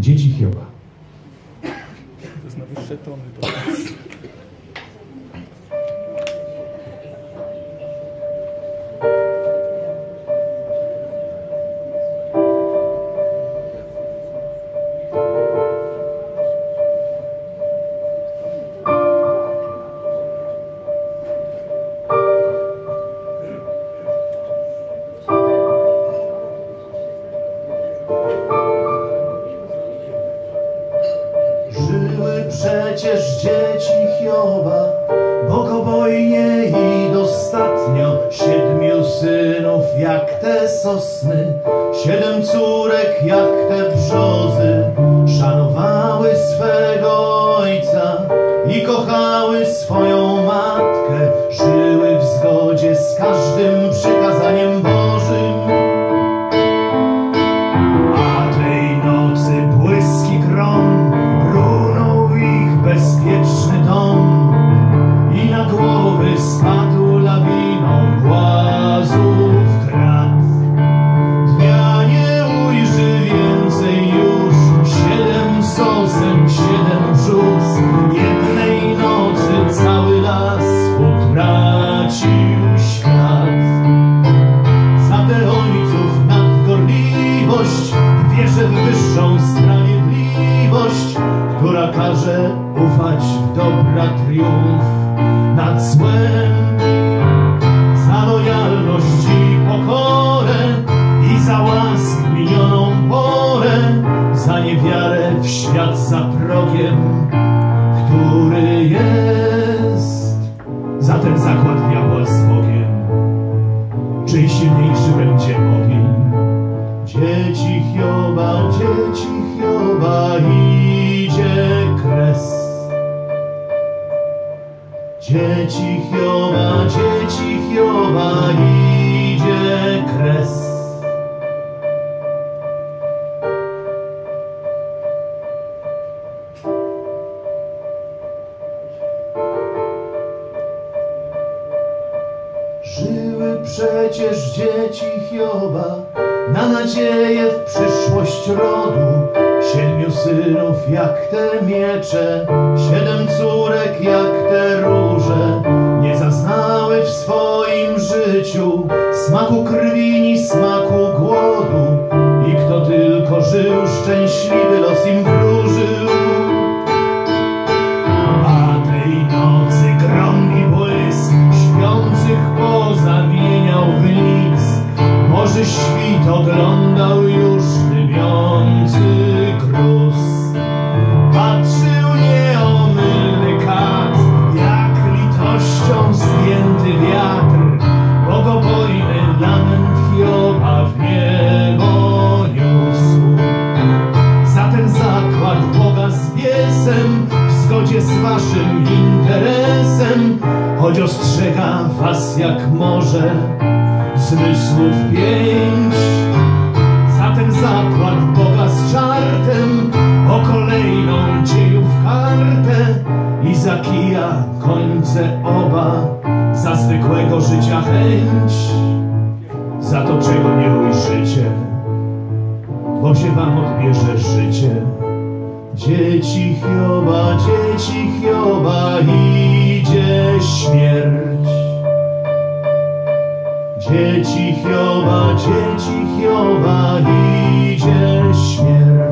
Dzieci Hioba. To jest na wyższe tony. po prostu. Żyły przecież dzieci Hioba, bogobojnie i dostatnio. Siedmiu synów jak te sosny, siedem córek jak te brzozy. Szanowały swego ojca i kochały swoją ufać w dobra triumf nad złem. Za lojalność i pokorę i za łask minioną porę, za niewiarę w świat za progiem, który jest. Za ten zakład diabła z Bogiem czyj silniejszy będzie ogień. Dzieci Hioba, dzieci Hioba, idzie Dzieci Hioba, dzieci Hioba, idzie kres. Żyły przecież dzieci Hioba na nadzieję w przyszłość rodu. Jak te miecze, siedem córek jak te róże. Nie zaznały w swoim życiu smaku krwi ni smaku głodu. I kto tylko żył, szczęśliwy los im wróżył. A tej nocy grom i błysk śpiących pozamieniał w nic. Może świt oglądał waszym interesem, choć ostrzega was jak może zmysłów pięć. Za ten zakład Boga z czartem, o kolejną dziejów kartę i za kija końce oba, za zwykłego życia chęć, za to czego nie ujrzycie bo się wam odbierze życie. Dzieci Hioba, dzieci Hioba, idzie śmierć. Dzieci Hioba, dzieci Hioba, idzie śmierć.